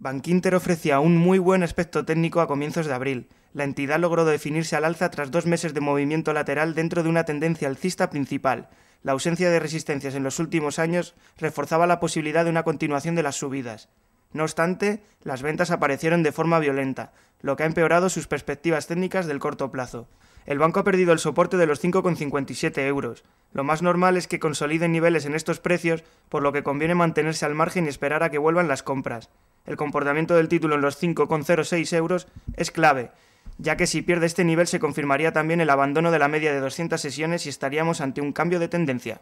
Bankinter ofrecía un muy buen aspecto técnico a comienzos de abril. La entidad logró definirse al alza tras dos meses de movimiento lateral dentro de una tendencia alcista principal. La ausencia de resistencias en los últimos años reforzaba la posibilidad de una continuación de las subidas. No obstante, las ventas aparecieron de forma violenta, lo que ha empeorado sus perspectivas técnicas del corto plazo. El banco ha perdido el soporte de los 5,57 euros. Lo más normal es que consoliden niveles en estos precios, por lo que conviene mantenerse al margen y esperar a que vuelvan las compras. El comportamiento del título en los 5,06 euros es clave, ya que si pierde este nivel se confirmaría también el abandono de la media de 200 sesiones y estaríamos ante un cambio de tendencia.